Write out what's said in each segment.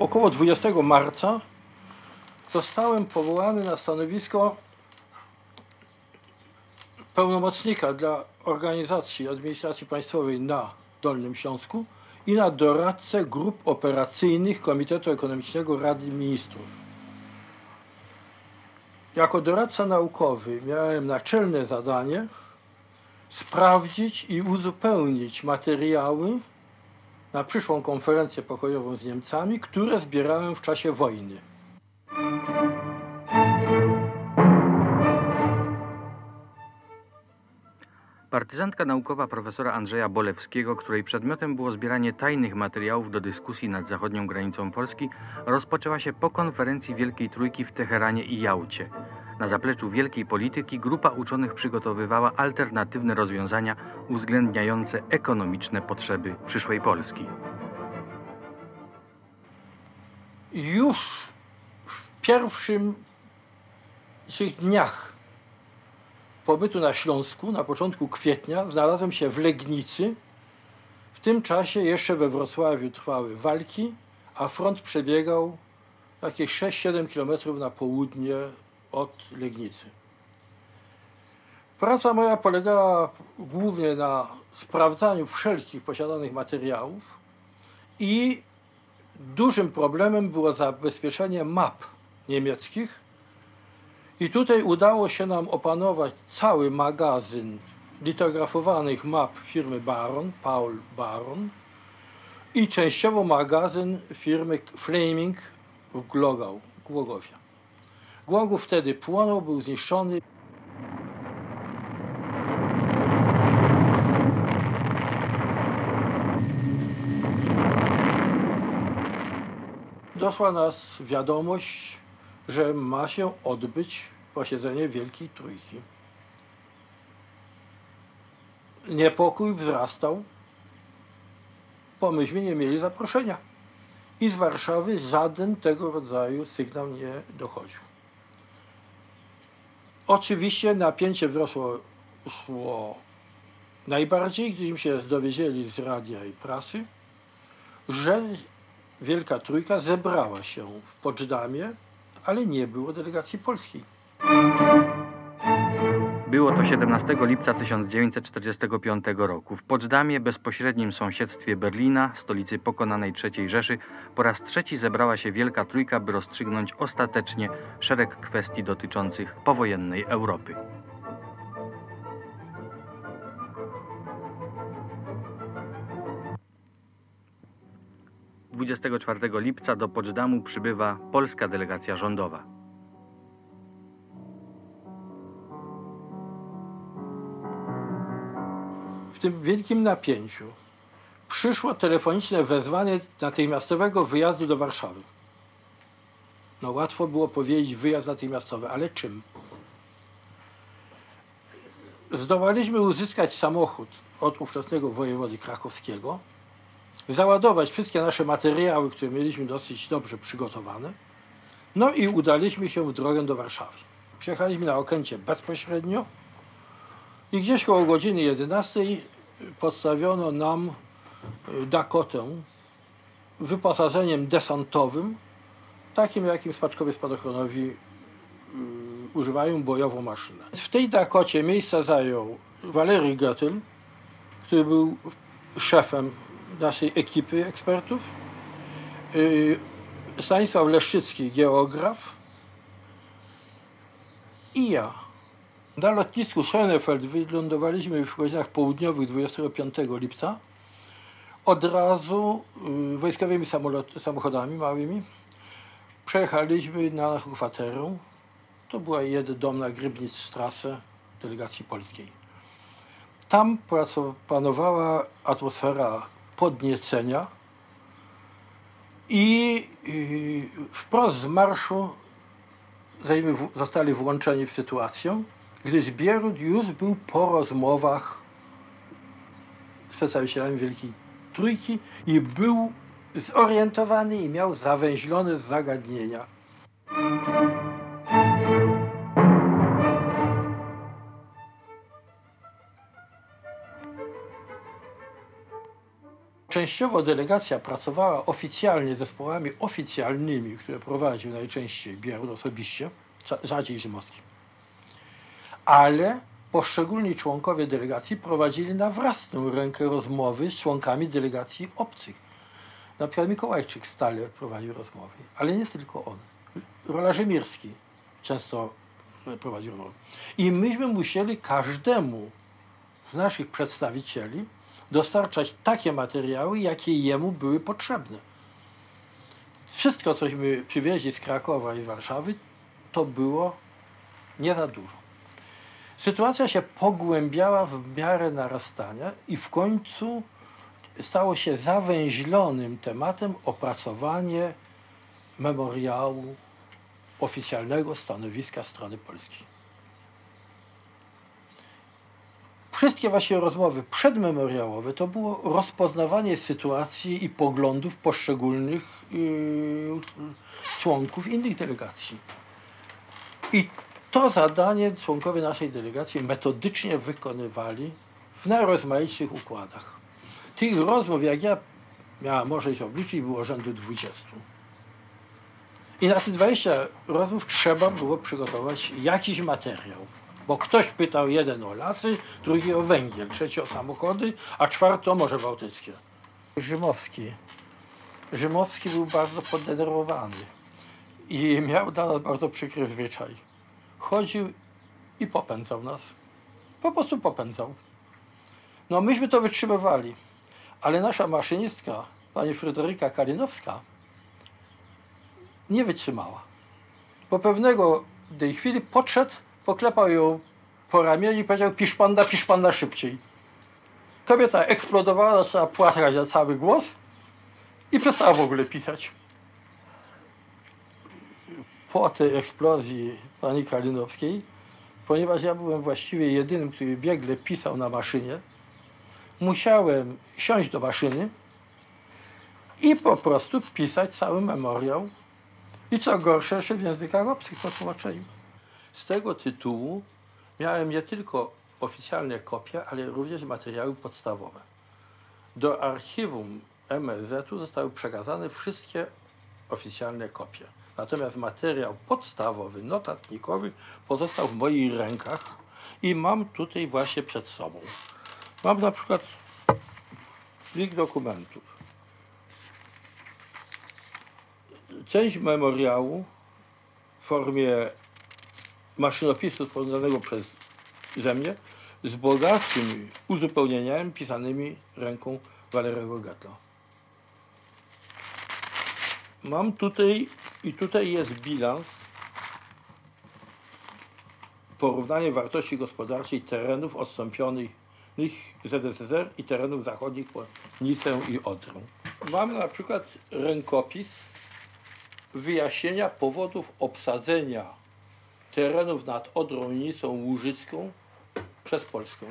około 20 marca zostałem powołany na stanowisko pełnomocnika dla organizacji administracji państwowej na Dolnym Śląsku i na doradcę grup operacyjnych Komitetu Ekonomicznego Rady Ministrów. Jako doradca naukowy miałem naczelne zadanie sprawdzić i uzupełnić materiały na przyszłą konferencję pokojową z Niemcami, które zbierałem w czasie wojny. Partyzantka naukowa profesora Andrzeja Bolewskiego, której przedmiotem było zbieranie tajnych materiałów do dyskusji nad zachodnią granicą Polski, rozpoczęła się po konferencji Wielkiej Trójki w Teheranie i Jałcie. Na zapleczu wielkiej polityki grupa uczonych przygotowywała alternatywne rozwiązania uwzględniające ekonomiczne potrzeby przyszłej Polski. Już w pierwszym tych dniach pobytu na Śląsku, na początku kwietnia, znalazłem się w Legnicy. W tym czasie jeszcze we Wrocławiu trwały walki, a front przebiegał jakieś 6-7 kilometrów na południe od Legnicy. Praca moja polegała głównie na sprawdzaniu wszelkich posiadanych materiałów i dużym problemem było zabezpieczenie map niemieckich. I tutaj udało się nam opanować cały magazyn litografowanych map firmy Baron, Paul Baron i częściowo magazyn firmy Flaming w Glogau, Głogowie. Głogów wtedy płonął, był zniszczony. Doszła nas wiadomość, że ma się odbyć posiedzenie Wielkiej Trójki. Niepokój wzrastał, bo myśmy nie mieli zaproszenia. I z Warszawy żaden tego rodzaju sygnał nie dochodził. Oczywiście napięcie wzrosło najbardziej, gdyśmy się dowiedzieli z radia i prasy, że Wielka Trójka zebrała się w Poczdamie, ale nie było delegacji polskiej. Było to 17 lipca 1945 roku. W Poczdamie, bezpośrednim sąsiedztwie Berlina, stolicy pokonanej III Rzeszy, po raz trzeci zebrała się Wielka Trójka, by rozstrzygnąć ostatecznie szereg kwestii dotyczących powojennej Europy. Dwudziestego czwartego lipca do Poczdamu przybywa polska delegacja rządowa. Tym wielkim napięciu przyszło telefoniczne wezwanie natychmiastowego wyjazdu do Warszawy. No łatwo było powiedzieć wyjazd natychmiastowy, ale czym? Zdołaliśmy uzyskać samochód od ówczesnego wojewody krakowskiego, załadować wszystkie nasze materiały, które mieliśmy dosyć dobrze przygotowane, no i udaliśmy się w drogę do Warszawy. Przyjechaliśmy na Okęcie bezpośrednio i gdzieś koło godziny 11 podstawiono nam y, Dakotę wyposażeniem desantowym, takim jakim spaczkowie spadochronowi y, używają bojową maszynę. W tej Dakocie miejsce zajął Walery Goettel, który był szefem naszej ekipy ekspertów, y, Stanisław Leszczycki, geograf i ja. Na lotnisku Schönefeld wylądowaliśmy w godzinach południowych 25 lipca. Od razu y, wojskowymi samolot, samochodami małymi przejechaliśmy na naszą kwaterę. To była jedydomna Grybnicstrasse delegacji polskiej. Tam panowała atmosfera podniecenia i y, wprost z marszu zostali włączeni w sytuację, gdyż Bierut już był po rozmowach z przedstawicielami Wielkiej Trójki i był zorientowany i miał zawęźlone zagadnienia. Częściowo delegacja pracowała oficjalnie zespołami oficjalnymi, które prowadził najczęściej Bierut osobiście, rzadziej Rzymowski. Ale poszczególni członkowie delegacji prowadzili na własną rękę rozmowy z członkami delegacji obcych. Na przykład Mikołajczyk stale prowadził rozmowy, ale nie tylko on. Rola Rzymirski często e, prowadził rozmowy. I myśmy musieli każdemu z naszych przedstawicieli dostarczać takie materiały, jakie jemu były potrzebne. Wszystko, cośmy przywieźli z Krakowa i Warszawy, to było nie za dużo. Sytuacja się pogłębiała w miarę narastania i w końcu stało się zawęźlonym tematem opracowanie memoriału oficjalnego stanowiska strony polskiej. Wszystkie właśnie rozmowy przedmemoriałowe to było rozpoznawanie sytuacji i poglądów poszczególnych yy, członków innych delegacji. I to zadanie członkowie naszej delegacji metodycznie wykonywali w najrozmaitszych układach. Tych rozmów, jak ja miałem możliwość obliczyć, było rzędu 20. I na te 20 rozmów trzeba było przygotować jakiś materiał. Bo ktoś pytał jeden o lasy, drugi o węgiel, trzeci o samochody, a czwarty o Morze Bałtyckie. Rzymowski. Rzymowski był bardzo podenerwowany i miał dla nas bardzo przykry zwyczaj. Chodził i popędzał nas. Po prostu popędzał. No myśmy to wytrzymywali, ale nasza maszynistka, pani Fryderyka Kalinowska, nie wytrzymała. Po pewnego tej chwili podszedł, poklepał ją po ramieniu i powiedział pisz panda, pisz panda szybciej. Kobieta eksplodowała, zaczęła płaskać na cały głos i przestała w ogóle pisać. Po tej eksplozji pani Kalinowskiej, ponieważ ja byłem właściwie jedynym, który biegle pisał na maszynie, musiałem siąść do maszyny i po prostu pisać cały memoriał i co gorsze, jeszcze w językach obcych po tłumaczeniu. Z tego tytułu miałem nie tylko oficjalne kopie, ale również materiały podstawowe. Do archiwum MSZ-u zostały przekazane wszystkie oficjalne kopie. Natomiast materiał podstawowy, notatnikowy pozostał w moich rękach i mam tutaj właśnie przed sobą. Mam na przykład plik dokumentów. Część memoriału w formie maszynopisu sporządzonego przez ze mnie z bogatszymi uzupełnieniami pisanymi ręką Walerego Gata. Mam tutaj i tutaj jest bilans porównanie wartości gospodarczej terenów odstąpionych ZSSR i terenów zachodnich po Nicę i Odrę. Mamy na przykład rękopis wyjaśnienia powodów obsadzenia terenów nad Odrą i Nicą Łużycką przez Polskę.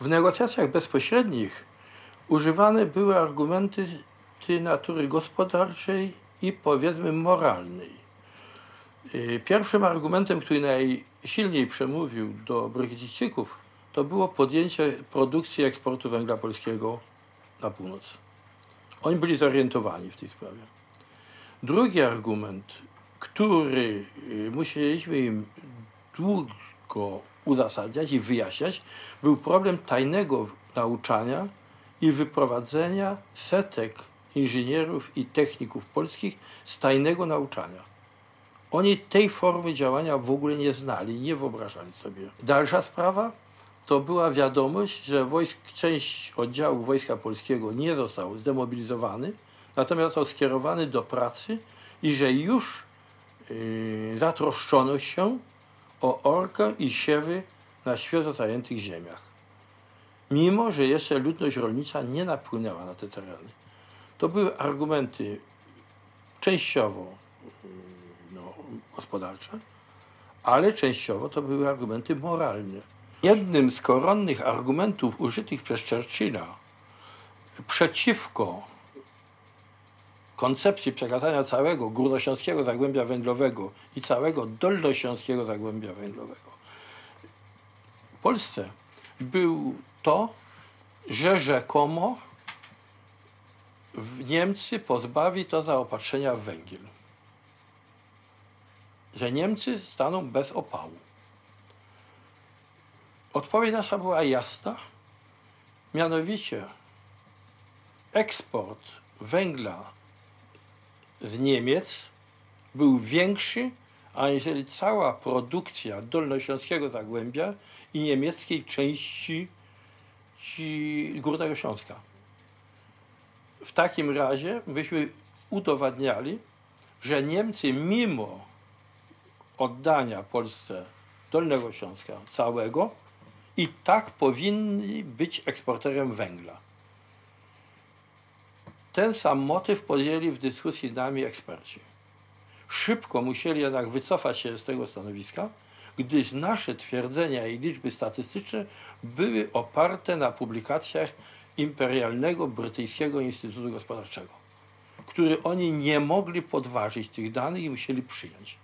W negocjacjach bezpośrednich używane były argumenty ty natury gospodarczej i powiedzmy moralnej. Yy, Pierwszym argumentem, który najsilniej przemówił do Brytyjczyków, to było podjęcie produkcji eksportu węgla polskiego na północ. Oni byli zorientowani w tej sprawie. Drugi argument, który y, musieliśmy im długo uzasadniać i wyjaśniać, był problem tajnego nauczania i wyprowadzenia setek inżynierów i techników polskich z tajnego nauczania. Oni tej formy działania w ogóle nie znali, nie wyobrażali sobie. Dalsza sprawa to była wiadomość, że wojsk, część oddziałów Wojska Polskiego nie został zdemobilizowany, natomiast został skierowany do pracy i że już yy, zatroszczono się o orkę i siewy na świeżo zajętych ziemiach. Mimo, że jeszcze ludność rolnicza nie napłynęła na te tereny. To były argumenty częściowo no, gospodarcze, ale częściowo to były argumenty moralne. Jednym z koronnych argumentów użytych przez Churchilla przeciwko koncepcji przekazania całego górnośląskiego zagłębia węglowego i całego dolnośląskiego zagłębia węglowego Polsce był to, że rzekomo w Niemcy pozbawi to zaopatrzenia w węgiel. Że Niemcy staną bez opału. Odpowiedź nasza była jasna, mianowicie eksport węgla z Niemiec był większy, aniżeli cała produkcja Dolnośląskiego Zagłębia i niemieckiej części ci Górnego Śląska. W takim razie byśmy udowadniali, że Niemcy mimo oddania Polsce Dolnego Śląska całego i tak powinni być eksporterem węgla. Ten sam motyw podjęli w dyskusji z nami eksperci. Szybko musieli jednak wycofać się z tego stanowiska, gdyż nasze twierdzenia i liczby statystyczne były oparte na publikacjach Imperialnego Brytyjskiego Instytutu Gospodarczego, który oni nie mogli podważyć tych danych i musieli przyjąć.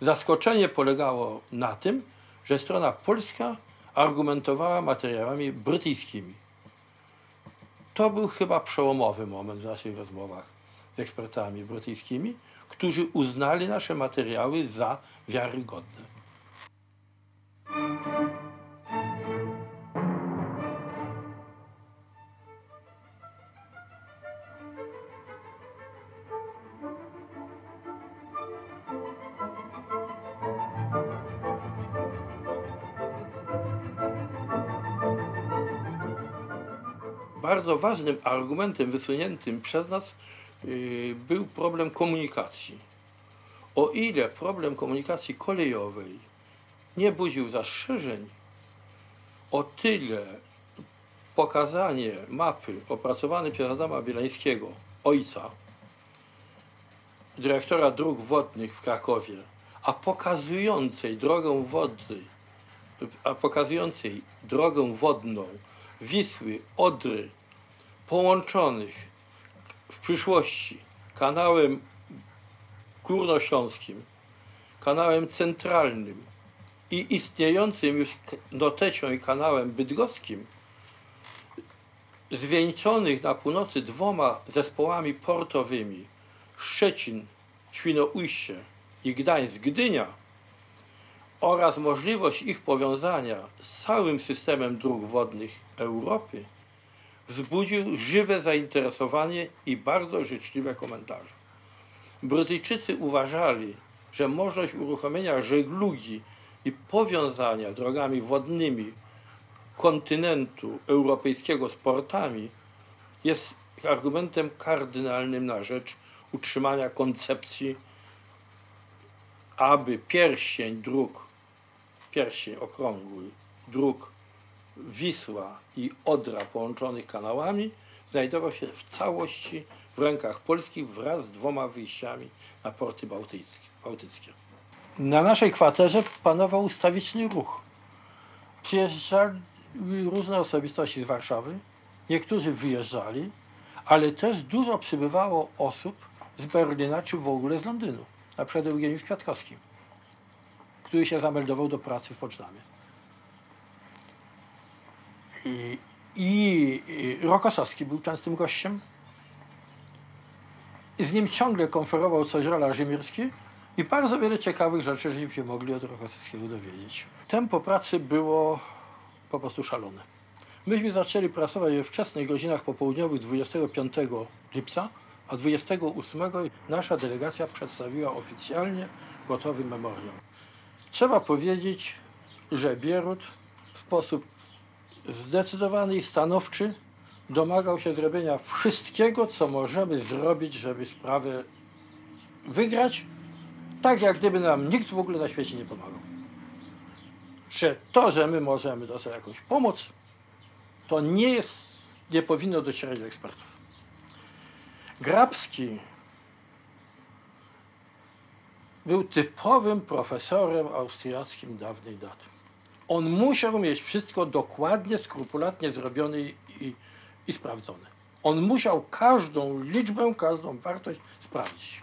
Zaskoczenie polegało na tym, że strona polska argumentowała materiałami brytyjskimi. To był chyba przełomowy moment w naszych rozmowach z ekspertami brytyjskimi, którzy uznali nasze materiały za wiarygodne. Bardzo ważnym argumentem wysuniętym przez nas yy, był problem komunikacji. O ile problem komunikacji kolejowej nie budził zastrzeżeń, o tyle pokazanie mapy opracowanej przez Adama Bielańskiego, ojca, dyrektora dróg wodnych w Krakowie, a pokazującej drogę wody, a pokazującej drogę wodną Wisły, Odry, połączonych w przyszłości kanałem górnośląskim, kanałem centralnym i istniejącym już notecią i kanałem bydgoskim, zwieńczonych na północy dwoma zespołami portowymi Szczecin, Świnoujście i Gdańsk-Gdynia oraz możliwość ich powiązania z całym systemem dróg wodnych Europy wzbudził żywe zainteresowanie i bardzo życzliwe komentarze. Brytyjczycy uważali, że możliwość uruchomienia żeglugi i powiązania drogami wodnymi kontynentu europejskiego z portami jest argumentem kardynalnym na rzecz utrzymania koncepcji, aby pierścień dróg, pierścień okrągły dróg Wisła i Odra połączonych kanałami znajdował się w całości w rękach polskich wraz z dwoma wyjściami na porty bałtyckie. Na naszej kwaterze panował ustawiczny ruch. Przyjeżdżali różne osobistości z Warszawy, niektórzy wyjeżdżali, ale też dużo przybywało osób z Berlina czy w ogóle z Londynu. Na przykład Eugeniusz Kwiatkowski, który się zameldował do pracy w Poczdamie. I, i Rokosowski był częstym gościem. I z nim ciągle konferował coś Rola Rzymirski i bardzo wiele ciekawych rzeczy, żeśmy się mogli od Rokosowskiego dowiedzieć. Tempo pracy było po prostu szalone. Myśmy zaczęli pracować we wczesnych godzinach popołudniowych 25 lipca, a 28 nasza delegacja przedstawiła oficjalnie gotowy memoriał. Trzeba powiedzieć, że Bierut w sposób zdecydowany i stanowczy domagał się zrobienia wszystkiego, co możemy zrobić, żeby sprawę wygrać, tak jak gdyby nam nikt w ogóle na świecie nie pomagał. Że to, że my możemy dostać jakąś pomoc, to nie jest, nie powinno docierać do ekspertów. Grabski był typowym profesorem austriackim dawnej daty. On musiał mieć wszystko dokładnie, skrupulatnie zrobione i, i, sprawdzone. On musiał każdą liczbę, każdą wartość sprawdzić.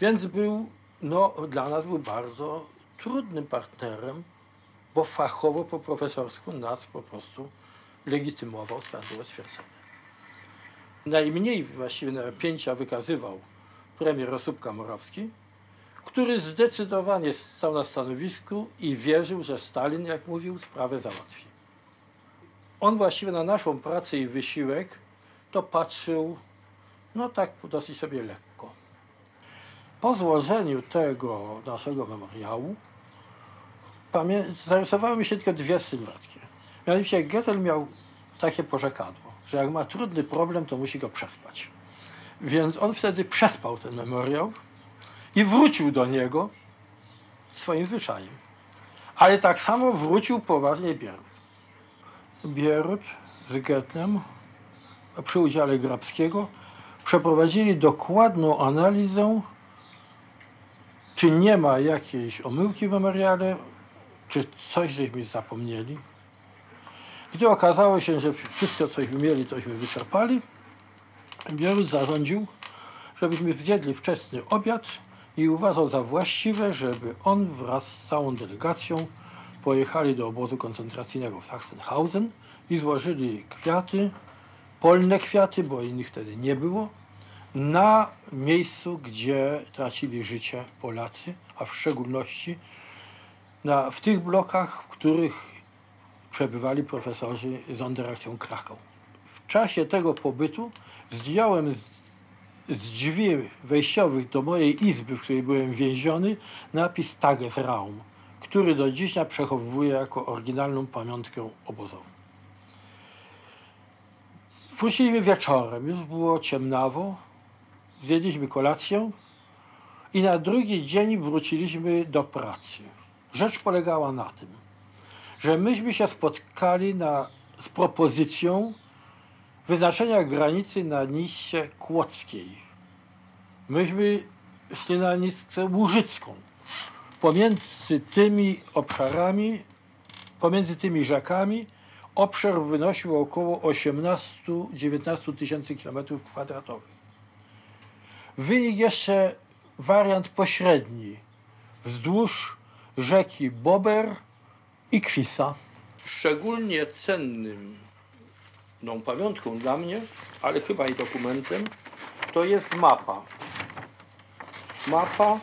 Więc był, no, dla nas był bardzo trudnym partnerem, bo fachowo po profesorsku nas po prostu legitymował, sprawdził stwierdzenie. Najmniej właściwie napięcia wykazywał premier Osóbka Morawski, który zdecydowanie stał na stanowisku i wierzył, że Stalin, jak mówił, sprawę załatwi. On właściwie na naszą pracę i wysiłek to patrzył, no tak dosyć sobie lekko. Po złożeniu tego naszego memoriału zarysowały mi się tylko dwie sylwetki. Mianowicie Goethe miał takie porzekadło, że jak ma trudny problem, to musi go przespać. Więc on wtedy przespał ten memoriał i wrócił do niego swoim zwyczajem. Ale tak samo wrócił poważnie Bierut. Bierut z Goethem przy udziale Grabskiego przeprowadzili dokładną analizę, czy nie ma jakiejś omyłki w memoriale, czy coś żeśmy zapomnieli. Gdy okazało się, że wszystko cośmy mieli, tośmy wyczerpali, Bierut zarządził, żebyśmy zjedli wczesny obiad i uważał za właściwe, żeby on wraz z całą delegacją pojechali do obozu koncentracyjnego w Sachsenhausen i złożyli kwiaty, polne kwiaty, bo innych wtedy nie było, na miejscu, gdzie tracili życie Polacy, a w szczególności na, w tych blokach, w których przebywali profesorzy z Onderakcją Krakow. W czasie tego pobytu zdjąłem z, z drzwi wejściowych do mojej izby, w której byłem więziony, napis Tagesraum, który do dziś przechowuję jako oryginalną pamiątkę obozową. Wróciliśmy wieczorem, już było ciemnawo, zjedliśmy kolację i na drugi dzień wróciliśmy do pracy. Rzecz polegała na tym, że myśmy się spotkali na, z propozycją wyznaczenia granicy na niście Kłodzkiej. Myśmy szli na niskę Łużycką. Pomiędzy tymi obszarami, pomiędzy tymi rzekami obszar wynosił około 18-19 tysięcy kilometrów kwadratowych. Wynik jeszcze wariant pośredni wzdłuż rzeki Bober i Kwisa. Szczególnie cennym tą pamiątką dla mnie, ale chyba i dokumentem, to jest mapa. Mapa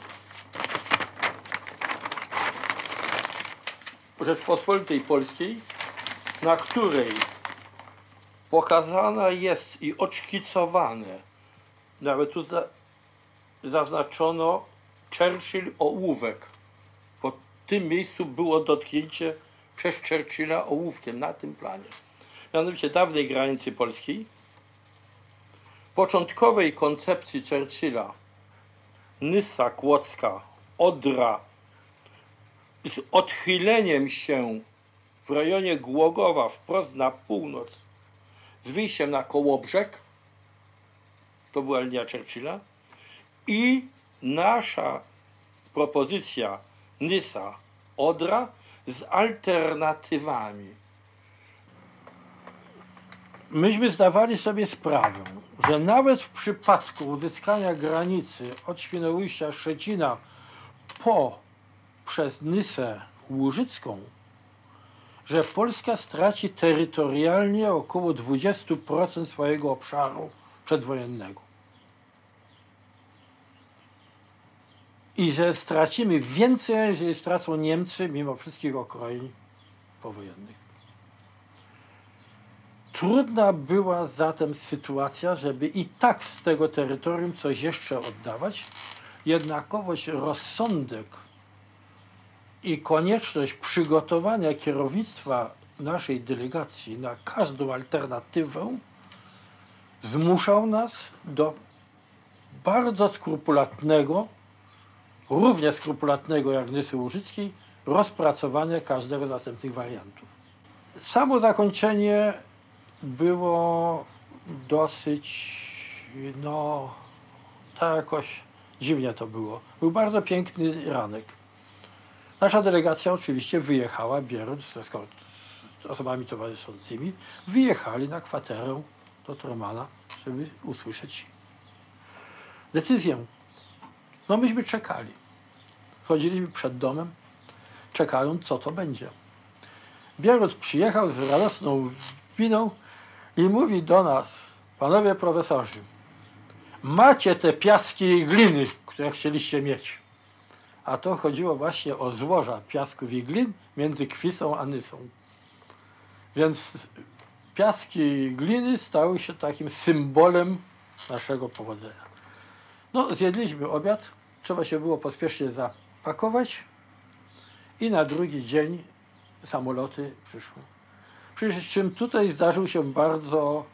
Rzeczpospolitej Polskiej, na której pokazana jest i odszkicowane, nawet tu za, zaznaczono Churchill ołówek. Po tym miejscu było dotknięcie przez Churchilla ołówkiem na tym planie. Mianowicie dawnej granicy polskiej, początkowej koncepcji Churchilla, Nysa Kłodzka, Odra, z odchyleniem się w rejonie Głogowa wprost na północ, z wyjściem na Kołobrzeg, to była linia Churchilla, i nasza propozycja Nysa Odra z alternatywami. Myśmy zdawali sobie sprawę, że nawet w przypadku uzyskania granicy od Świnoujścia Szczecina po przez Nysę Łużycką, że Polska straci terytorialnie około 20% swojego obszaru przedwojennego. I że stracimy więcej, jeżeli stracą Niemcy, mimo wszystkich okrojeń powojennych. Trudna była zatem sytuacja, żeby i tak z tego terytorium coś jeszcze oddawać, jednakowoż rozsądek i konieczność przygotowania kierownictwa naszej delegacji na każdą alternatywę zmuszał nas do bardzo skrupulatnego, równie skrupulatnego jak Nysy Łużyckiej, rozpracowania każdego z następnych wariantów. Samo zakończenie było dosyć, no, tak jakoś dziwnie to było. Był bardzo piękny ranek. Nasza delegacja oczywiście wyjechała, z z osobami towarzyszącymi, wyjechali na kwaterę do Tromana, żeby usłyszeć decyzję. No myśmy czekali. Chodziliśmy przed domem, czekając, co to będzie. Bierut przyjechał z radosną winą i mówi do nas, panowie profesorzy, macie te piaski i gliny, które chcieliście mieć. A to chodziło właśnie o złoża piasków i glin między Kwisą a Nysą. Więc piaski i gliny stały się takim symbolem naszego powodzenia. No, zjedliśmy obiad, trzeba się było pospiesznie zapakować i na drugi dzień samoloty przyszły. Przy czym tutaj zdarzył się bardzo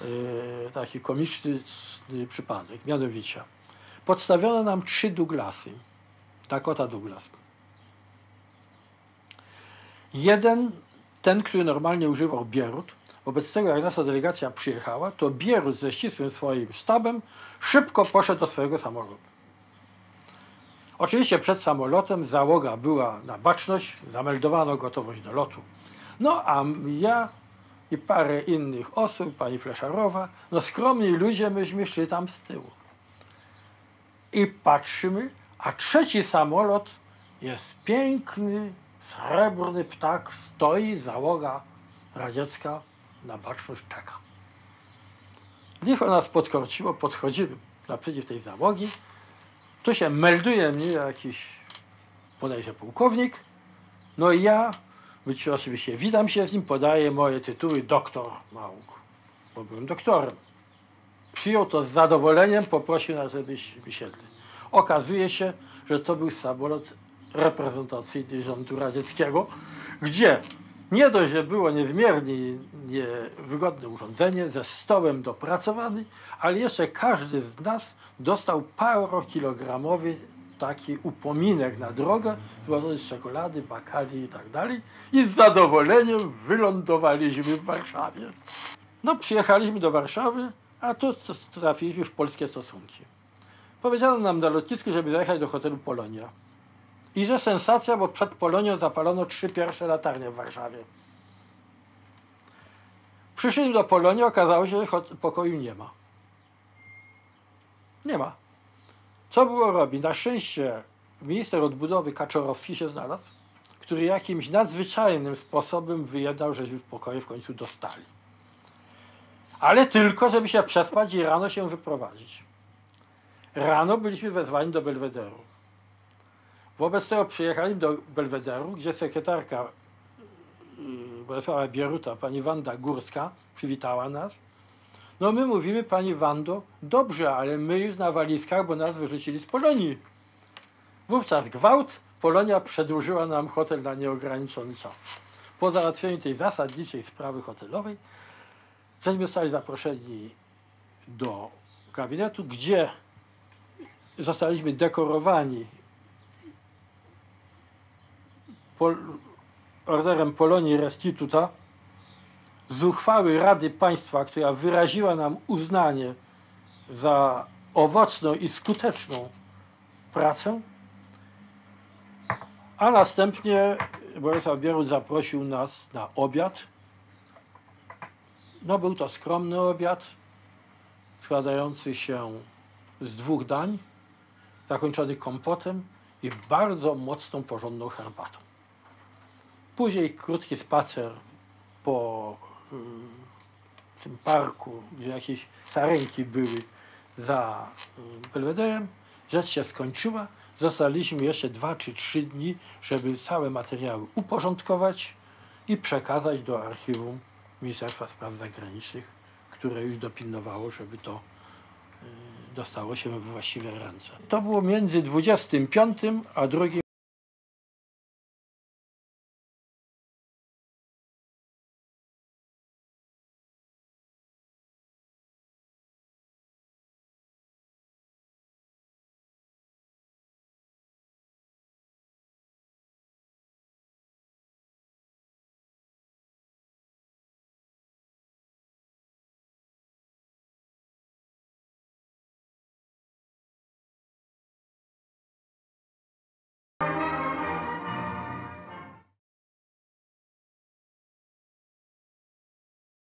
e, taki komiczny y, przypadek, mianowicie podstawiono nam trzy Douglasy, Dakota Douglas. Jeden, ten, który normalnie używał Bierut, wobec tego jak nasza delegacja przyjechała, to Bierut ze ścisłym swoim sztabem szybko poszedł do swojego samolotu. Oczywiście przed samolotem załoga była na baczność, zameldowano gotowość do lotu. No a ja i parę innych osób, pani Fleszarowa, no skromni ludzie, myśmy szli tam z tyłu. I patrzymy, a trzeci samolot jest piękny, srebrny ptak, stoi, załoga radziecka na baczność czeka. Licho nas podkorciło, podchodzimy naprzeciw tej załogi, tu się melduje mnie jakiś, podejdzie pułkownik, no i ja, być oczywiście witam się z nim, podaję moje tytuły doktor nauk, bo byłem doktorem. Przyjął to z zadowoleniem, poprosił nas, żebyśmy wysiedli. Okazuje się, że to był samolot reprezentacyjny rządu radzieckiego, gdzie nie dość, że było niezmiernie niewygodne urządzenie ze stołem dopracowany, ale jeszcze każdy z nas dostał parokilogramowy taki upominek na drogę, złożony z czekolady, bakali i tak dalej. I z zadowoleniem wylądowaliśmy w Warszawie. No, przyjechaliśmy do Warszawy, a tu trafiliśmy w polskie stosunki. Powiedziano nam na lotnisku, żeby zajechać do hotelu Polonia. I że sensacja, bo przed Polonią zapalono trzy pierwsze latarnie w Warszawie. Przyszliśmy do Polonii, okazało się, że pokoju nie ma. Nie ma. Co było robić? Na szczęście minister odbudowy Kaczorowski się znalazł, który jakimś nadzwyczajnym sposobem wyjednał, żeśmy w pokoju w końcu dostali. Ale tylko, żeby się przespać i rano się wyprowadzić. Rano byliśmy wezwani do Belwederu. Wobec tego przyjechaliśmy do Belwederu, gdzie sekretarka y, Bolesława Bieruta, pani Wanda Górska, przywitała nas. No my mówimy, pani Wando, dobrze, ale my już na walizkach, bo nas wyrzucili z Polonii. Wówczas gwałt, Polonia przedłużyła nam hotel na nieograniczony czas. Po załatwieniu tej zasadniczej sprawy hotelowej, żeśmy zostali zaproszeni do gabinetu, gdzie zostaliśmy dekorowani pol orderem Polonii Restituta z uchwały Rady Państwa, która wyraziła nam uznanie za owocną i skuteczną pracę, a następnie Bolesław Bierut zaprosił nas na obiad. No był to skromny obiad, składający się z dwóch dań, zakończony kompotem i bardzo mocną, porządną herbatą. Później krótki spacer po y, tym parku, gdzie jakieś sarenki były za y, Belwederem. Rzecz się skończyła. Zostaliśmy jeszcze dwa czy trzy dni, żeby całe materiały uporządkować i przekazać do archiwum Ministerstwa Spraw Zagranicznych, które już dopilnowało, żeby to y, dostało się we właściwe ręce. To było między 25 a 2